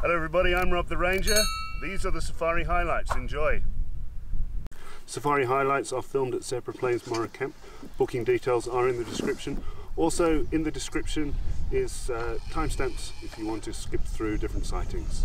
Hello everybody, I'm Rob the Ranger. These are the safari highlights. Enjoy. Safari highlights are filmed at Zebra Plains Mara Camp. Booking details are in the description. Also in the description is uh, timestamps if you want to skip through different sightings.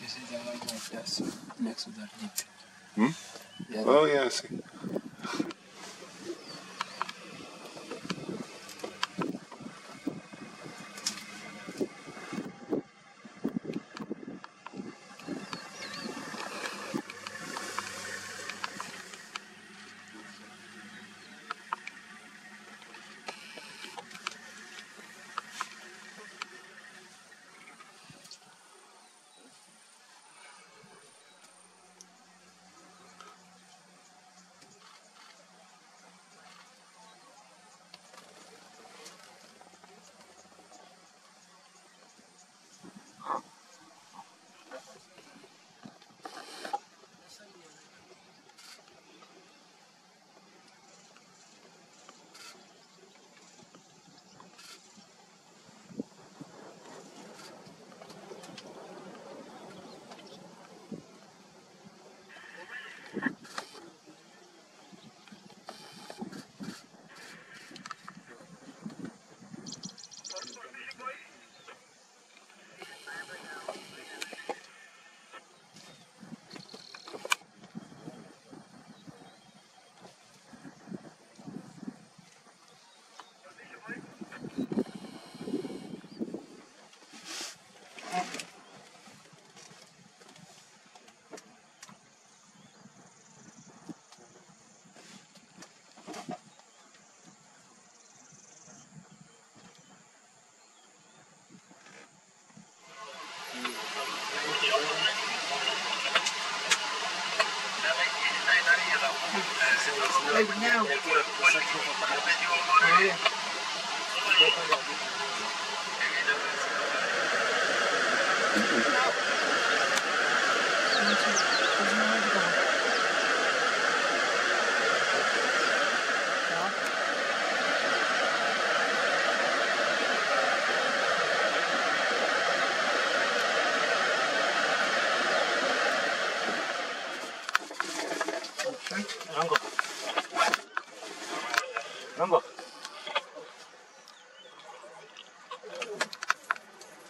This is the one like this, jeep. Hmm? Oh yeah, I see. Like now. Yeah. Rango.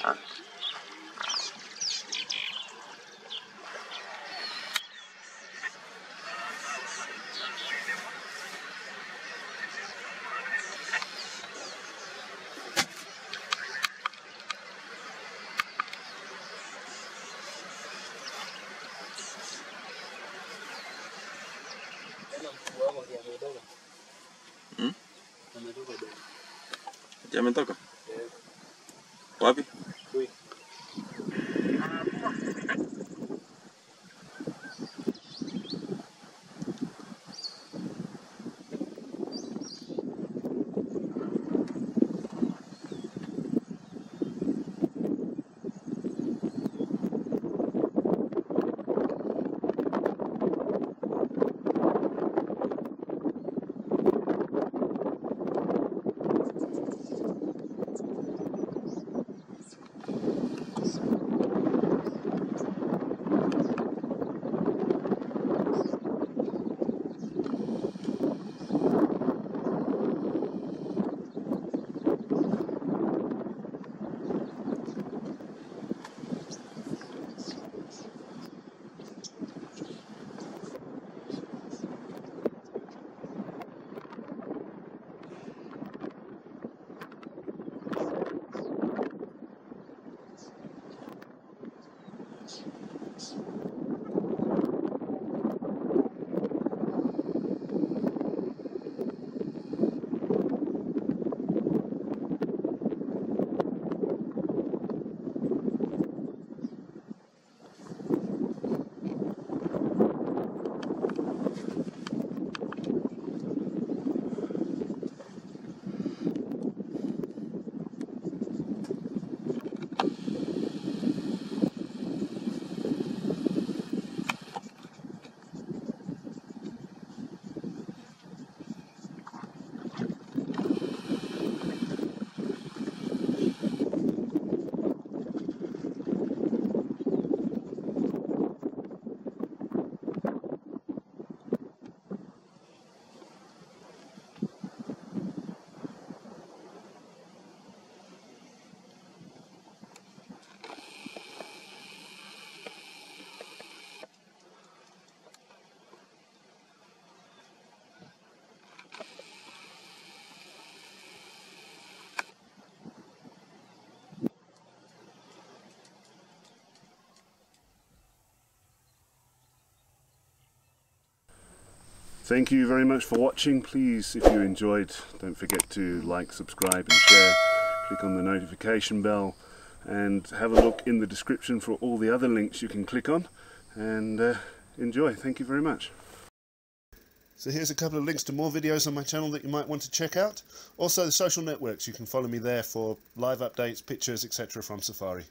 Hmm? Ametoka. Wapi? Thank you very much for watching. Please, if you enjoyed, don't forget to like, subscribe and share. Click on the notification bell and have a look in the description for all the other links you can click on and uh, enjoy. Thank you very much. So here's a couple of links to more videos on my channel that you might want to check out. Also the social networks, you can follow me there for live updates, pictures, etc. from Safari.